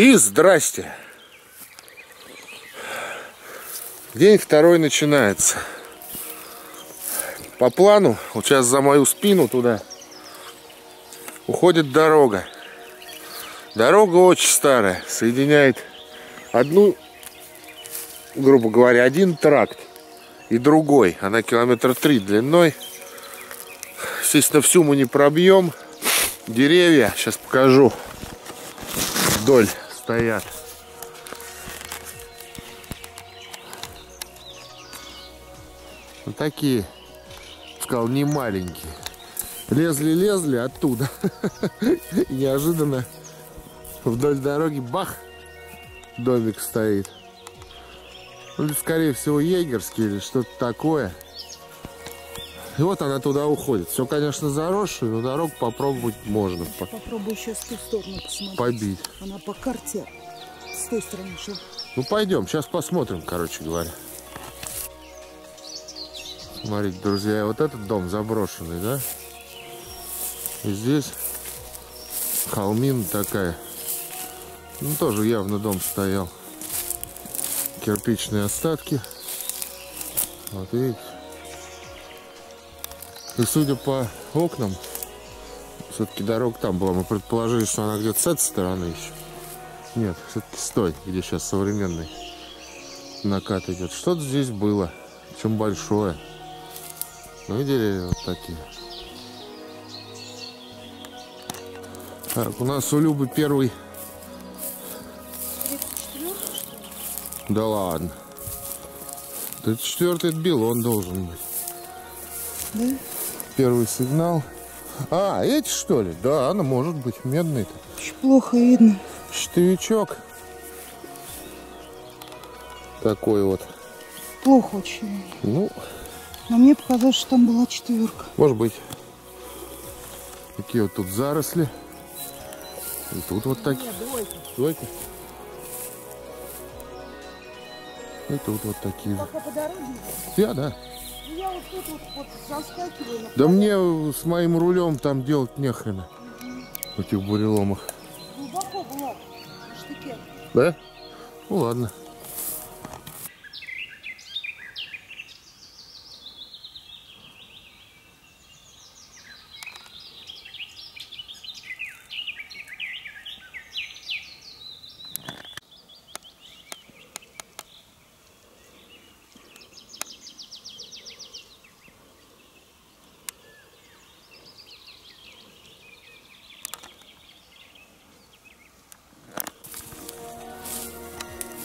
И здрасте. День второй начинается. По плану, вот сейчас за мою спину туда уходит дорога. Дорога очень старая, соединяет одну, грубо говоря, один тракт и другой. Она километра три длиной. Естественно, всю мы не пробьем. Деревья, сейчас покажу, вдоль стоят. Вот такие, сказал, не маленькие. Лезли-лезли оттуда. И неожиданно вдоль дороги бах, домик стоит. Ну, скорее всего, егерский или что-то такое. И вот она туда уходит. Все, конечно, заросшее, но дорогу попробовать можно. Попробую сейчас в ту сторону посмотреть. Побить. Она по карте с той стороны шла. Ну, пойдем, сейчас посмотрим, короче говоря. Смотрите, друзья, вот этот дом заброшенный, да? И здесь холмина такая. Ну, тоже явно дом стоял. Кирпичные остатки. Вот видите. И судя по окнам, все-таки дорога там была. Мы предположили, что она где-то с этой стороны еще. Нет, все-таки с той, где сейчас современный накат идет. Что-то здесь было, чем большое. Ну, видели вот такие. Так, у нас у Любы первый... Да ладно. 34 это бил, он должен быть. Да? Первый сигнал. А, эти что ли? Да, она может быть медный-то. Очень плохо видно. Штовичок. Такой вот. Плохо очень. Ну, Но мне показалось, что там была четверка. может быть. Такие вот тут заросли. И тут вот такие. Двойка. И тут вот такие. Пока по дороге. Я, да. Я вот тут вот, вот заскакиваю. Да мне с моим рулем там делать нехрена. В этих буреломах. Глубоко была в штыке. Да? Ну ладно.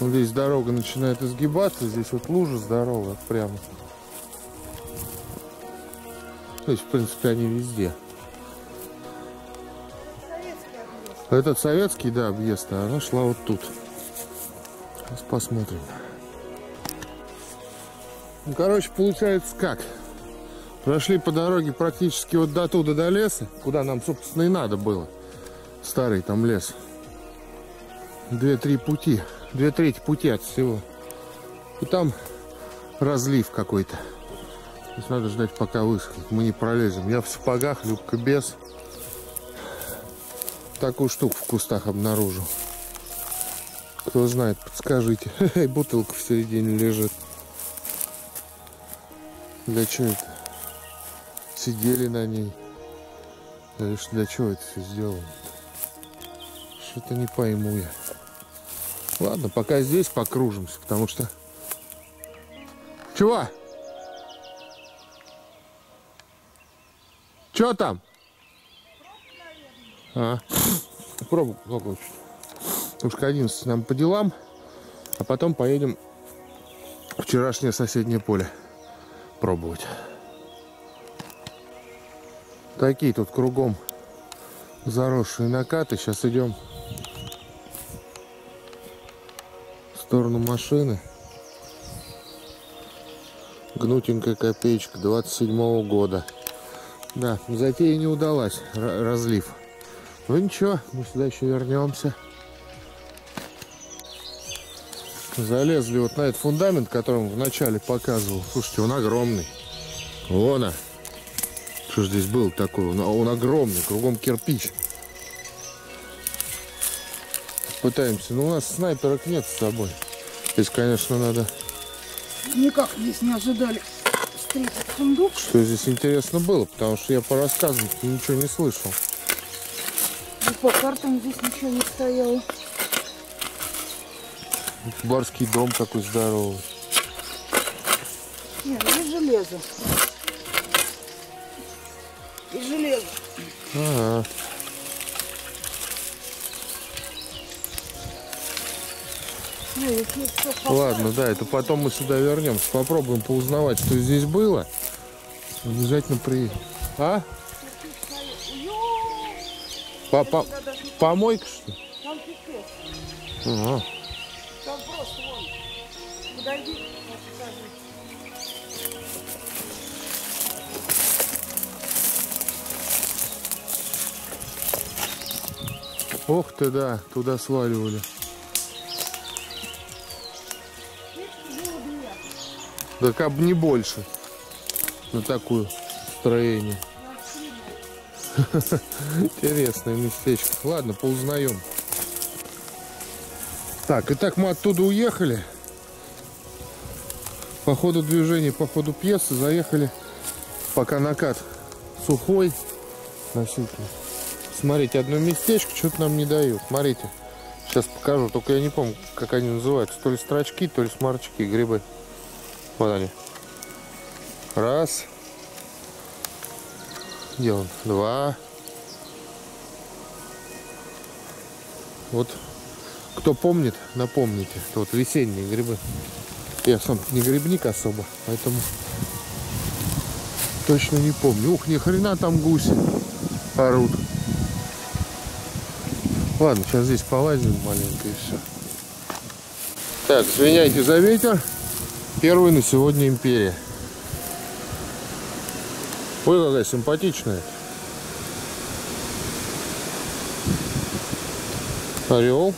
Вот здесь дорога начинает изгибаться, здесь вот лужа здоровая прямо. То есть, в принципе, они везде. Советский. Этот советский, да, объезд, а она шла вот тут. Сейчас посмотрим. Ну, короче, получается как? Прошли по дороге практически вот до туда, до леса, куда нам, собственно, и надо было. Старый там лес. Две-три пути. Две трети пути от всего. И там разлив какой-то. То надо ждать, пока высохнет. Мы не пролезем. Я в сапогах, Любка без. Такую штуку в кустах обнаружил. Кто знает, подскажите. Бутылка в середине лежит. Для чего это? Сидели на ней. Для чего это все сделано? Что-то не пойму я. Ладно, пока здесь покружимся, потому что... Чего? Чего там? А, пробу какую Уж к 11 нам по делам, а потом поедем вчерашнее соседнее поле пробовать. Такие тут кругом заросшие накаты. Сейчас идем сторону машины. Гнутенькая копеечка 27 года. Да, затея не удалась, разлив. Ну ничего, мы сюда еще вернемся. Залезли вот на этот фундамент, который он вначале показывал. Слушайте, он огромный. Вон он. Что ж здесь был такой? Он, он огромный, кругом кирпич. Пытаемся. Но у нас снайперок нет с собой. Здесь, конечно, надо... Никак здесь не ожидали встретить сундук. Что здесь интересно было, потому что я по рассказам ничего не слышал. И по картам здесь ничего не стояло. Барский дом такой здоровый. Нет, здесь железо. И железо. Ага. Ну, Ладно, да, это потом мы сюда вернемся. Попробуем поузнавать, что здесь было. Обязательно приедем. А? По -по Помойка, что ли? Ага. Там. Ох ты, да, туда сваливали. Да как бы не больше. На такое строение. Интересное местечко. Ладно, поузнаем. Так, итак, мы оттуда уехали. По ходу движения, по ходу пьесы заехали, пока накат сухой, носительный. Смотрите, одно местечко что-то нам не дают. Смотрите, сейчас покажу, только я не помню, как они называются. То ли строчки, то ли сморчки, грибы. Вот они. Раз. Где он? Два. Вот. Кто помнит, напомните. Это вот весенние грибы. Я сам не грибник особо, поэтому точно не помню. Ух, ни хрена там гуси орут. Ладно, сейчас здесь полазим маленько и все. Так, извиняйте за ветер. Первый на сегодня империя. Ой, какая симпатичная. Орел.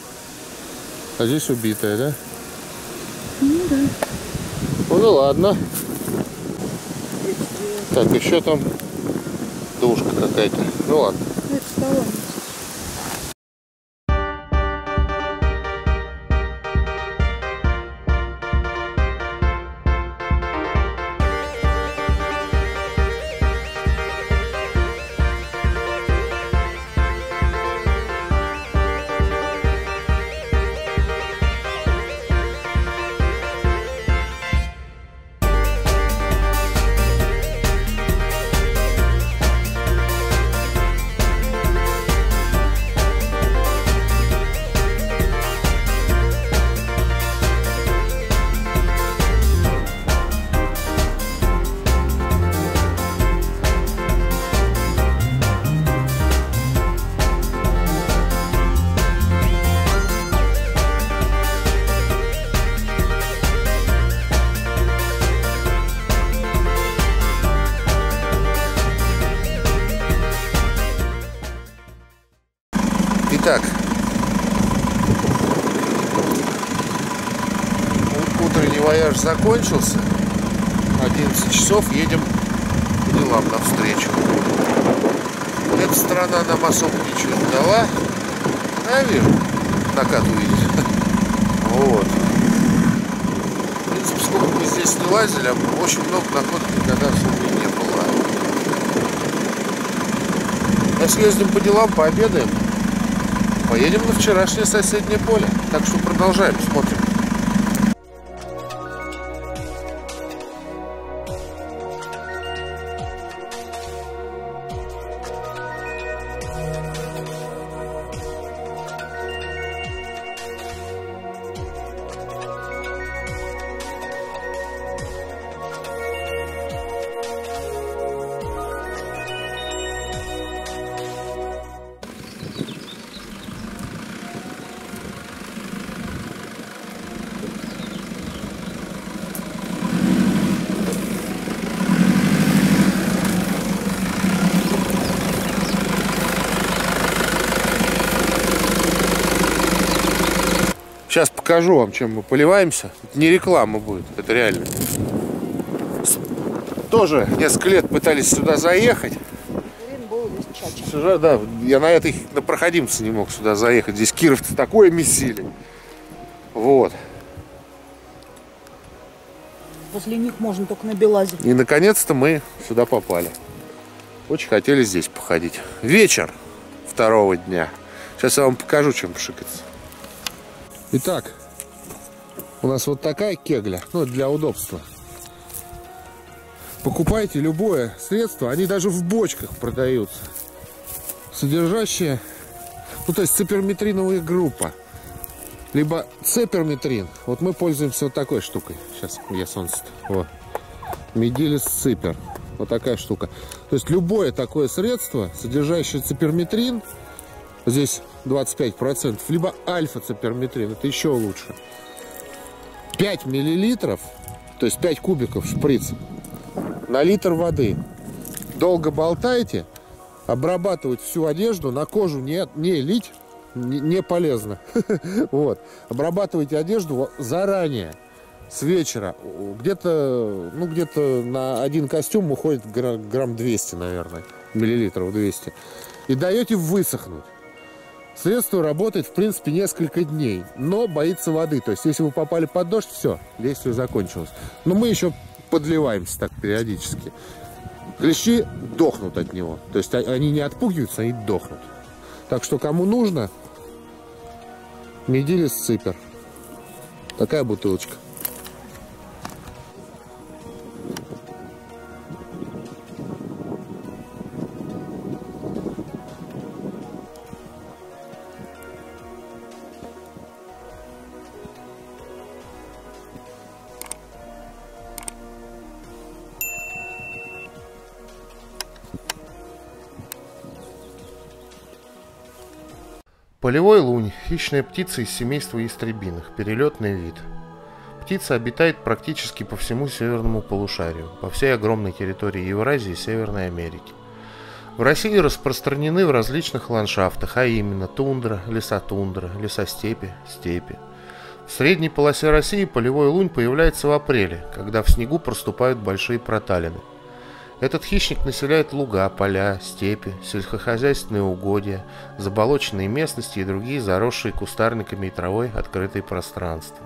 А здесь убитая, да? Ну да. Ну да ладно. Так, еще там душка какая-то. Ну ладно. Это утренний вояж закончился. 11 часов едем по делам навстречу. Эта страна нам особо ничего не дала. Я вижу, накат увидеть. Вот. В принципе, сколько мы здесь не лазили, а очень много находок никогда особо и не было. А съездим по делам, пообедаем. Поедем на вчерашнее соседнее поле. Так что продолжаем, смотрим. Сейчас покажу вам, чем мы поливаемся. Это не реклама будет, это реально. Тоже несколько лет пытались сюда заехать. Сюжет, да, я на этой на проходимце не мог сюда заехать. Здесь кировцы такое месили. Вот. Возле них можно только на Белазе. И наконец-то мы сюда попали. Очень хотели здесь походить. Вечер второго дня. Сейчас я вам покажу, чем пшикаться. Итак, у нас вот такая кегля, ну, для удобства. Покупайте любое средство, они даже в бочках продаются. Содержащее, ну, то есть циперметриновая группа. Либо циперметрин. Вот мы пользуемся вот такой штукой. Сейчас, где солнце? Вот. Медилис ципер. Вот такая штука. То есть любое такое средство, содержащее циперметрин, здесь 25%, либо альфа-циперметрин, это еще лучше. 5 миллилитров, то есть 5 кубиков шприц на литр воды. Долго болтаете, обрабатывать всю одежду, на кожу не, не лить, не, полезно. вот. Обрабатывайте одежду заранее, с вечера. Где-то, ну, где-то на один костюм уходит грамм 200, наверное, миллилитров 200. И даете высохнуть. Средство работает, в принципе, несколько дней, но боится воды. То есть, если вы попали под дождь, все, действие закончилось. Но мы еще подливаемся так периодически. Клещи дохнут от него. То есть, они не отпугиваются, они дохнут. Так что, кому нужно, медилис ципер. Такая бутылочка. Полевой лунь – хищная птица из семейства истребиных, перелетный вид. Птица обитает практически по всему северному полушарию, по всей огромной территории Евразии и Северной Америки. В России распространены в различных ландшафтах, а именно тундра, леса-тундра, леса-степи, степи. В средней полосе России полевой лунь появляется в апреле, когда в снегу проступают большие проталины – этот хищник населяет луга, поля, степи, сельскохозяйственные угодья, заболоченные местности и другие заросшие кустарниками и травой открытые пространства.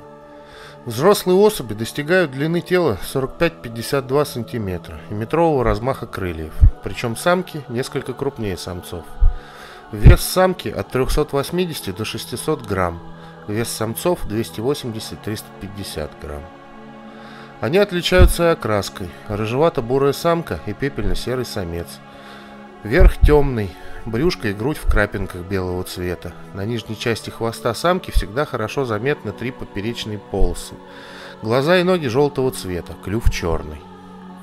Взрослые особи достигают длины тела 45-52 см и метрового размаха крыльев, причем самки несколько крупнее самцов. Вес самки от 380 до 600 грамм, вес самцов 280-350 грамм. Они отличаются окраской. Рыжевато-бурая самка и пепельно-серый самец. Верх темный, брюшко и грудь в крапинках белого цвета. На нижней части хвоста самки всегда хорошо заметны три поперечные полосы. Глаза и ноги желтого цвета, клюв черный.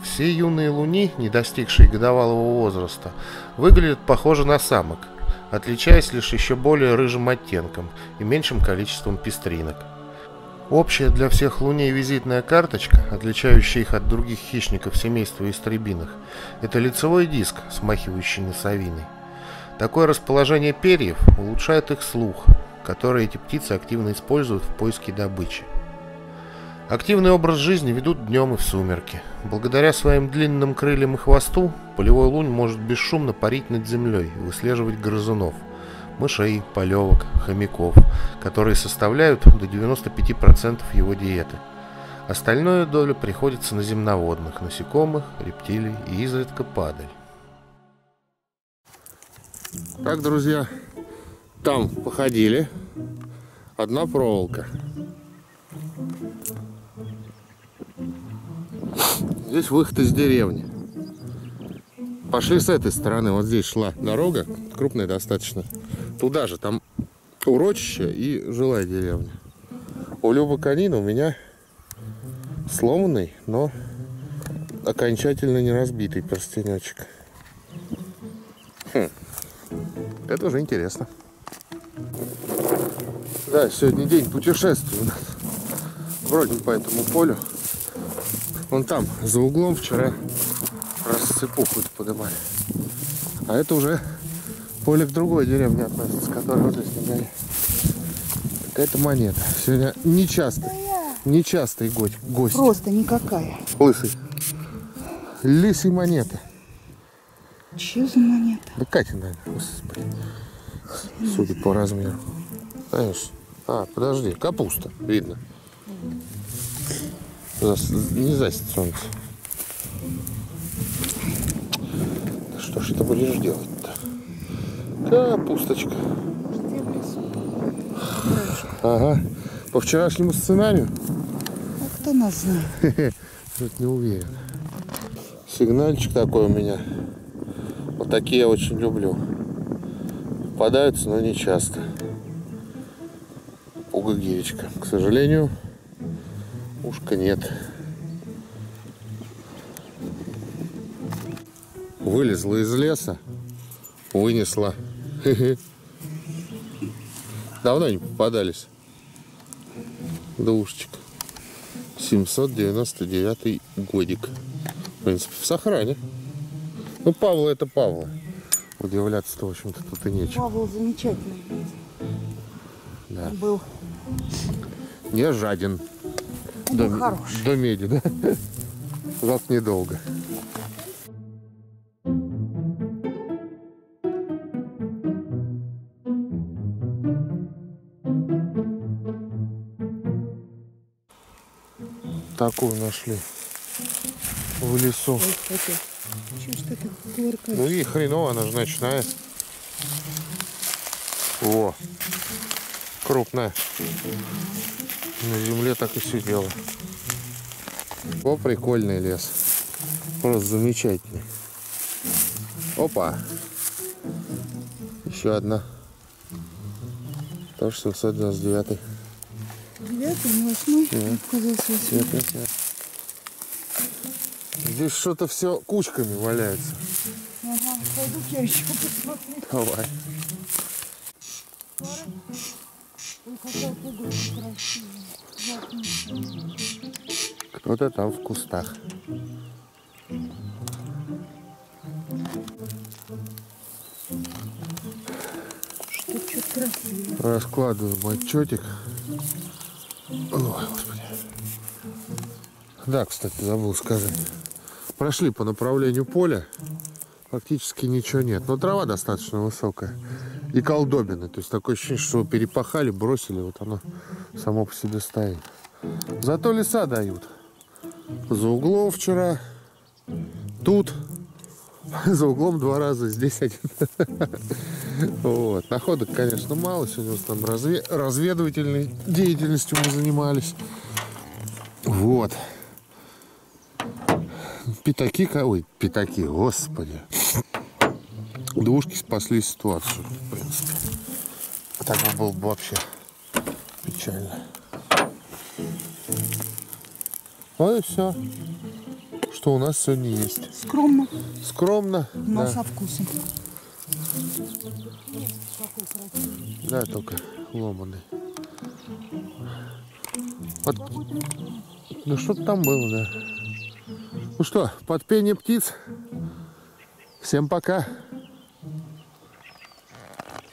Все юные луни, не достигшие годовалого возраста, выглядят похоже на самок, отличаясь лишь еще более рыжим оттенком и меньшим количеством пестринок. Общая для всех луней визитная карточка, отличающая их от других хищников семейства истребиных, это лицевой диск, смахивающий на совиный. Такое расположение перьев улучшает их слух, который эти птицы активно используют в поиске добычи. Активный образ жизни ведут днем и в сумерки. Благодаря своим длинным крыльям и хвосту, полевой лунь может бесшумно парить над землей и выслеживать грызунов – мышей, полевок, хомяков, которые составляют до 95% его диеты. Остальную долю приходится на земноводных, насекомых, рептилий и изредка падаль. Так, друзья, там походили. Одна проволока. Здесь выход из деревни. Пошли с этой стороны. Вот здесь шла дорога, крупная достаточно. Туда же, там урочище и жилая деревня. У Любы Канина у меня сломанный, но окончательно не разбитый перстенечек. Хм. Это уже интересно. Да, сегодня день путешествия у нас. Бродим по этому полю. Вон там, за углом вчера рассыпуху подымали. А это уже поле к другой деревне относится, которую вот здесь снимали. Какая-то монета. Сегодня нечастый, нечастый гость. гость. Просто никакая. Лысый. Лисий монеты. Че за монета? Да Катя, наверное. Судя по размеру. Знаешь, а, подожди, капуста, видно. Зас- Не засит солнце. Что ж ты будешь делать-то? В лесу? Ага. По вчерашнему сценарию? А кто нас знает? Не уверен. Сигнальчик такой у меня. Вот такие я очень люблю. Попадаются, но не часто. Пугагиречка. К сожалению, ушка нет. Вылезла из леса, вынесла. Давно не попадались. Душечка. 799 годик. В принципе, в сохране. Ну, Павла это Павла. Удивляться-то, в общем-то, тут и нечего. Павел замечательный Да. был. Не жаден. был До, хороший. до меди, да? Зато недолго. Такую нашли в лесу. Ой? Ну и хреново, она же ночная. О, крупная. На земле так и сидела. О, прикольный лес. Просто замечательный. Опа. Еще одна. Тоже 799. Девятый, не восьмой? Нет. Здесь что-то все кучками валяется. Ага, пойду я еще посмотрю. Давай. Кто-то там в кустах. Что что. Раскладываем отчетик. Да, кстати, забыл сказать. Прошли по направлению поля. Фактически ничего нет. Но трава достаточно высокая. И колдобины. То есть такое ощущение, что перепахали, бросили. Вот оно само по себе стоит. Зато леса дают. За углом вчера. Тут. За углом два раза. Здесь один. Вот. Находок, конечно, мало. Сегодня основном разве... разведывательной деятельностью мы занимались. Вот. Пятаки, ой, пятаки, господи. Двушки спасли ситуацию, в принципе. А так бы было бы вообще печально. Ну и все. Что у нас сегодня есть. Скромно, Скромно. но да. со вкусом. Да, только ломаный. Вот. Ну что-то там было, да. Ну что, под пение птиц. Всем пока.